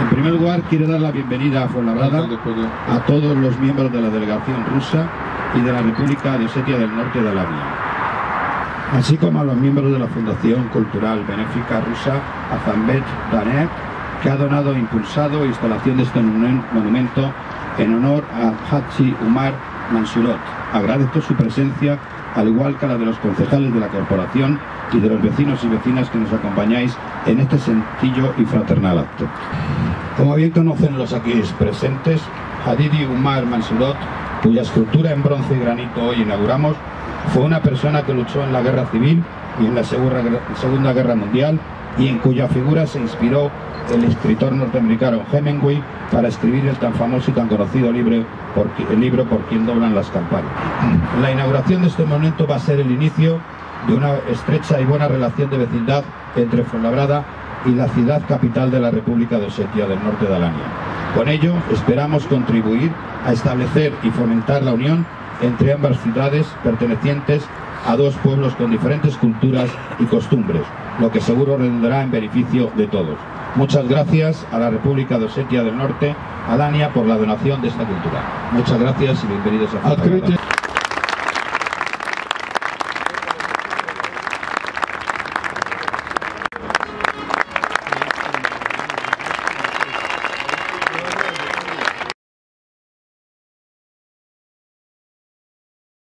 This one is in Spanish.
En primer lugar, quiero dar la bienvenida a Fuenlabrada a todos los miembros de la delegación rusa y de la República de Osetia del Norte de Alania, así como a los miembros de la Fundación Cultural Benéfica Rusa Azambet Danek, que ha donado e impulsado la instalación de este monumento en honor a Hachi Umar Mansurot. Agradezco su presencia, al igual que la de los concejales de la corporación y de los vecinos y vecinas que nos acompañáis en este sencillo y fraternal acto. Como bien conocen los aquí presentes, Hadidi Umar Mansurot, cuya escultura en bronce y granito hoy inauguramos, fue una persona que luchó en la guerra civil y en la Segunda Guerra Mundial y en cuya figura se inspiró el escritor norteamericano Hemingway para escribir el tan famoso y tan conocido libro el libro Por quien doblan las campanas. La inauguración de este monumento va a ser el inicio de una estrecha y buena relación de vecindad entre Fuenlabrada y la ciudad capital de la República de Osetia del norte de Alania. Con ello esperamos contribuir a establecer y fomentar la unión entre ambas ciudades pertenecientes a dos pueblos con diferentes culturas y costumbres, lo que seguro redundará en beneficio de todos. Muchas gracias a la República de Osetia del Norte, a Alania, por la donación de esta cultura. Muchas gracias y bienvenidos a Fuenlabrada.